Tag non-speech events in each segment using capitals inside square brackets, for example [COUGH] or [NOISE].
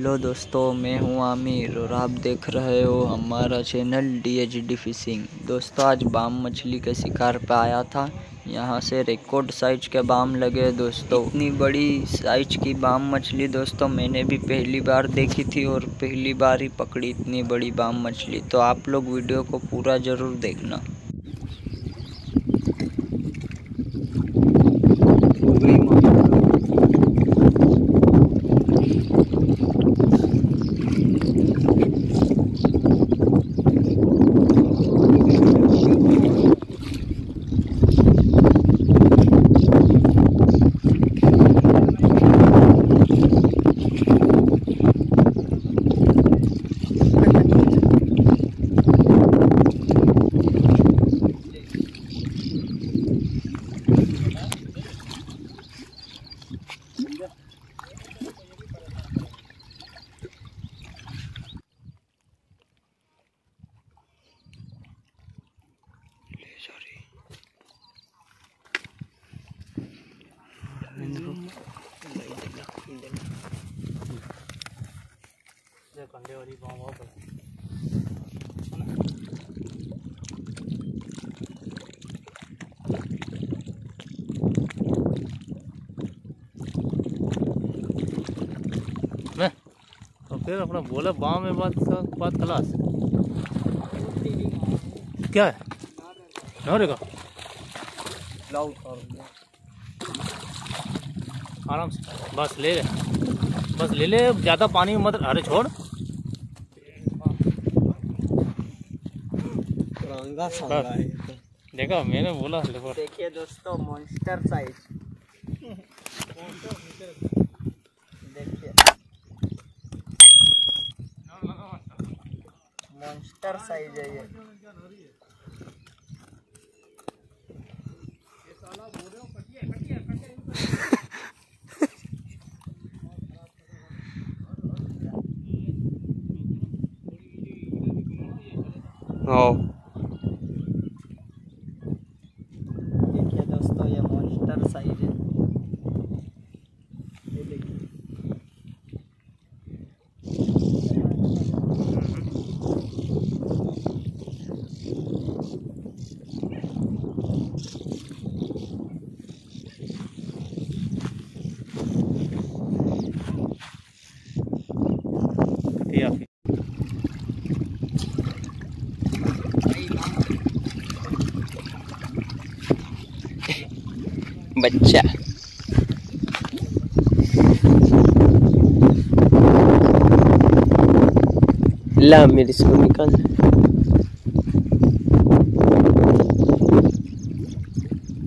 Hello दोस्तों, मैं हूँ आमिर और आप देख रहे हो हमारा channel D H D fishing दोस्तों, आज बाम मछली के शिकार पे आया था। यहाँ से रिकॉर्ड साइज़ के बाम लगे दोस्तों। इतनी बड़ी साइज़ की बाम मछली दोस्तों, मैंने भी पहली बार देखी थी और पहली बार ही पकड़ी इतनी बड़ी बाम मछली। तो आप लोग वीडियो को पूरा ज़रूर देखना। कंडेवाली गाँव वापस मैं तो फिर अपना बोला बाँव में बात बात खलास क्या है? नौरे का? आराम से। बस ले ले। बस ले ले ज़्यादा पानी मत अरे छोड़। देखा मैंने बोला देखो। देखिए दोस्तों मॉन्स्टर साइज़ देखिए। मॉन्स्टर साइज़ है ये। देखिए दोस्तों ये मॉन्स्टर साइज़ है ये देखिए या फिर बच्चा ला मेरे इसको निकाल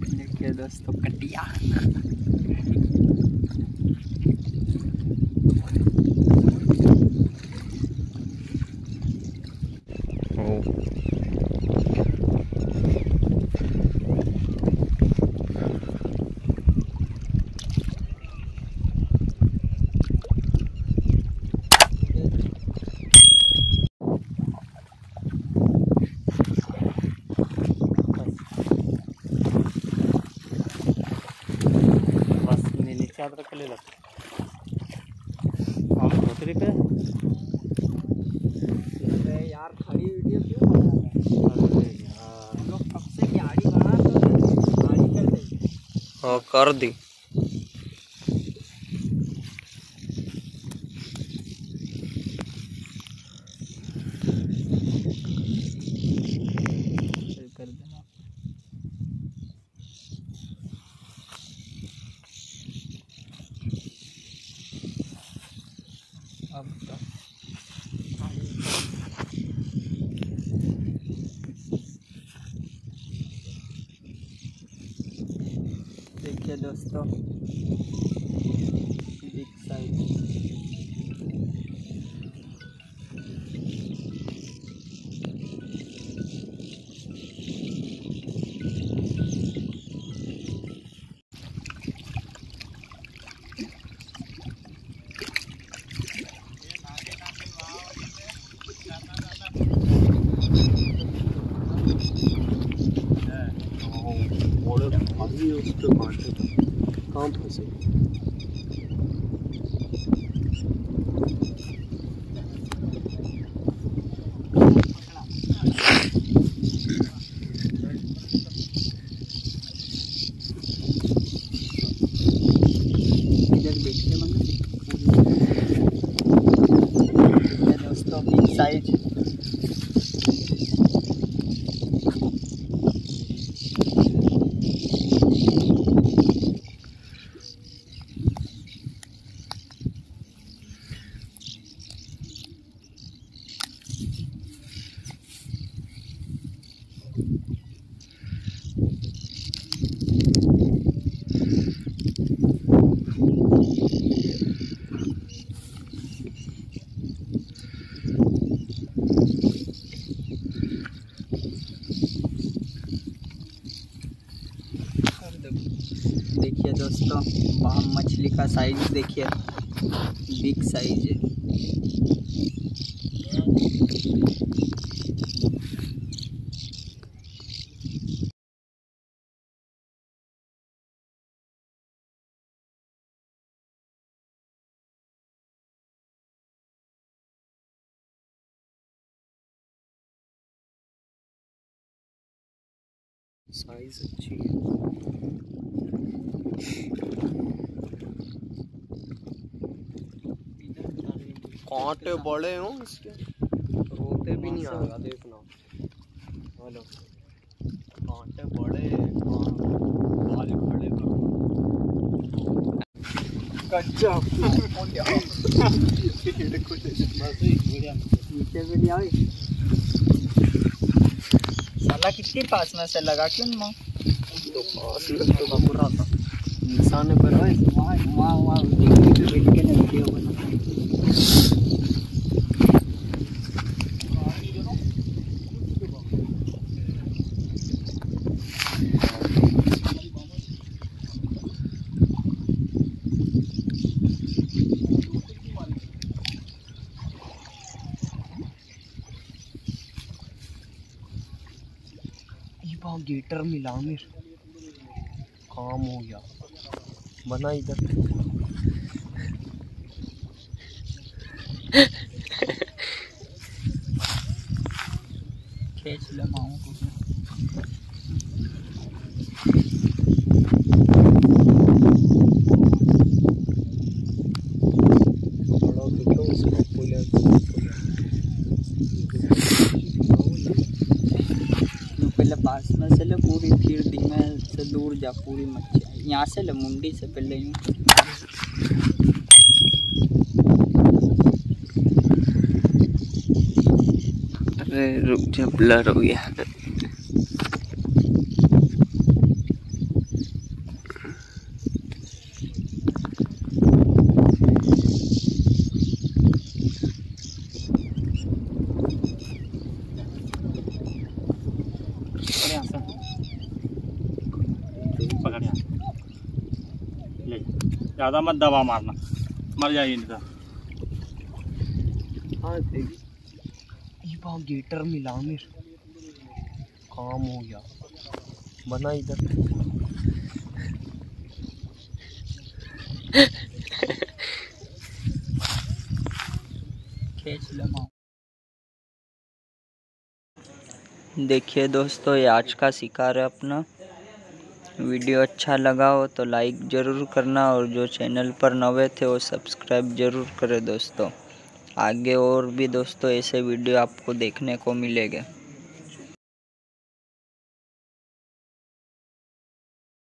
देखिए दोस्तों कटिया बस मैं नीचे हाथ रख के ले लो हम धोतरी पे अरे यार खड़ी वीडियो क्यों बना रहा है अरे यार हम लोग कब से गाड़ी बना तो थे, गाड़ी कर देंगे हाँ कर दी फिर कर देना अब तो देखिए दोस्तों। Big size amplos. साइज़ देखिए। बिग साइज़ साइज़ अच्छी है। कांटे बड़े हो इसके। रोते भी नहीं आएगा देखना। हेलो। कांटे बड़े हाँ, बाल खड़े कच्चा। नीचे से लिया साला कितनी पास में से लगा क्यों माँ? तो पास में तो बुरा था निशाने पर है वहाँ वहाँ वहाँ देखने पे बैठ के ना वीडियो बना ये गेटर मिला मेरे। काम हो गया। बना इधर। [LAUGHS] खेच ले माऊ को बड़ा देखो उसको पुलिया तू पहले पास में से ले पूरी फिर धीमे से दूर जा पूरी मच्छी यहाँ से ले मुंडी से पहले यूँ। अरे रुक जा, ब्लर हो गया। ज़्यादा मत दबा मारना। मर जाएगी तो हाँ गेटर मिला मेरे। काम हो गया। बना इधर। देखिए दोस्तों ये आज का शिकार है अपना। वीडियो अच्छा लगा हो तो लाइक ज़रूर करना और जो चैनल पर नवे थे वो सब्सक्राइब ज़रूर करें दोस्तों। आगे और भी दोस्तों ऐसे वीडियो आपको देखने को मिलेंगे।